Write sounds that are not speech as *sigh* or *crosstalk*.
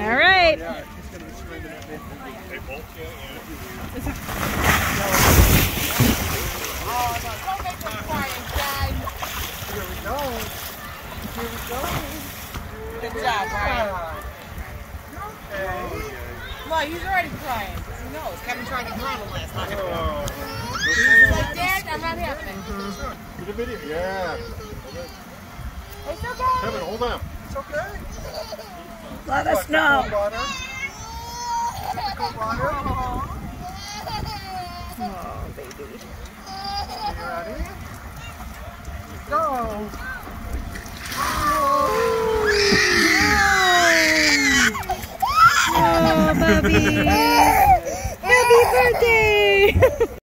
All right. Yeah, he's gonna be screaming at me. They both can, Oh, no, don't make me crying, Dad. Here we go. Here we go. Good job, Brian. Okay. Look, he's already crying. He knows. Kevin tried to drown last night. Oh. He's like, Dad, I'm not happening. Do the video. Yeah. It's okay. Kevin, hold on. It's okay. Let us know. cold water? Cold water? Oh, baby. You ready? Go. Oh, Bobby. *laughs* Happy birthday. *laughs*